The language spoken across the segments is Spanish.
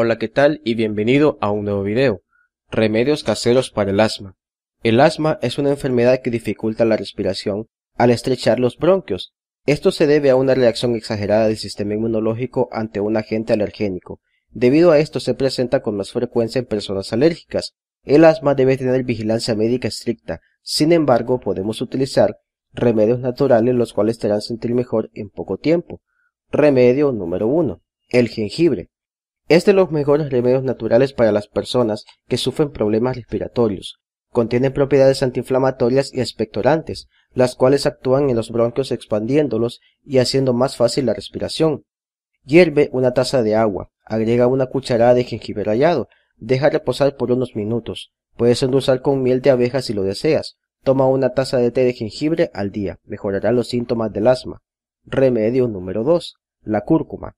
Hola qué tal y bienvenido a un nuevo video. Remedios caseros para el asma. El asma es una enfermedad que dificulta la respiración al estrechar los bronquios. Esto se debe a una reacción exagerada del sistema inmunológico ante un agente alergénico. Debido a esto se presenta con más frecuencia en personas alérgicas. El asma debe tener vigilancia médica estricta. Sin embargo, podemos utilizar remedios naturales los cuales te harán sentir mejor en poco tiempo. Remedio número 1. El jengibre. Es de los mejores remedios naturales para las personas que sufren problemas respiratorios. Contiene propiedades antiinflamatorias y expectorantes, las cuales actúan en los bronquios expandiéndolos y haciendo más fácil la respiración. Hierve una taza de agua, agrega una cucharada de jengibre rallado, deja reposar por unos minutos. Puedes endulzar con miel de abeja si lo deseas. Toma una taza de té de jengibre al día, mejorará los síntomas del asma. Remedio número 2. La cúrcuma.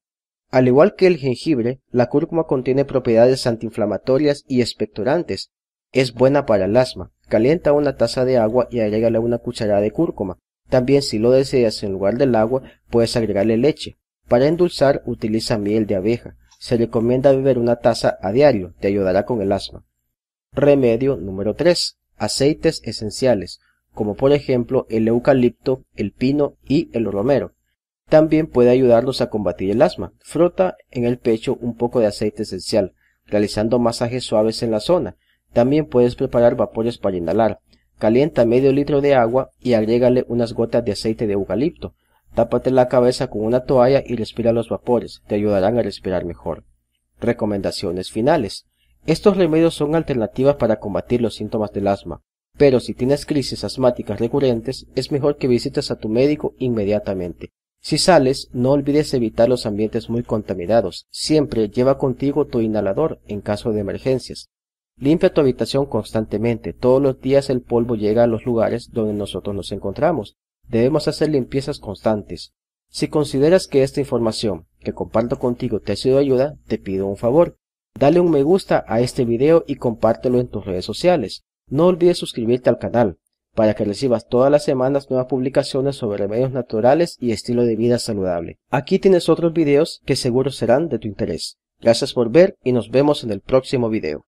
Al igual que el jengibre, la cúrcuma contiene propiedades antiinflamatorias y expectorantes. Es buena para el asma. Calienta una taza de agua y agrégale una cucharada de cúrcuma. También si lo deseas en lugar del agua, puedes agregarle leche. Para endulzar utiliza miel de abeja. Se recomienda beber una taza a diario, te ayudará con el asma. Remedio número 3. Aceites esenciales, como por ejemplo el eucalipto, el pino y el romero. También puede ayudarnos a combatir el asma. Frota en el pecho un poco de aceite esencial, realizando masajes suaves en la zona. También puedes preparar vapores para inhalar. Calienta medio litro de agua y agrégale unas gotas de aceite de eucalipto. Tápate la cabeza con una toalla y respira los vapores. Te ayudarán a respirar mejor. Recomendaciones finales. Estos remedios son alternativas para combatir los síntomas del asma. Pero si tienes crisis asmáticas recurrentes, es mejor que visites a tu médico inmediatamente. Si sales, no olvides evitar los ambientes muy contaminados. Siempre lleva contigo tu inhalador en caso de emergencias. Limpia tu habitación constantemente. Todos los días el polvo llega a los lugares donde nosotros nos encontramos. Debemos hacer limpiezas constantes. Si consideras que esta información que comparto contigo te ha sido de ayuda, te pido un favor. Dale un me gusta a este video y compártelo en tus redes sociales. No olvides suscribirte al canal para que recibas todas las semanas nuevas publicaciones sobre remedios naturales y estilo de vida saludable. Aquí tienes otros videos que seguro serán de tu interés. Gracias por ver y nos vemos en el próximo video.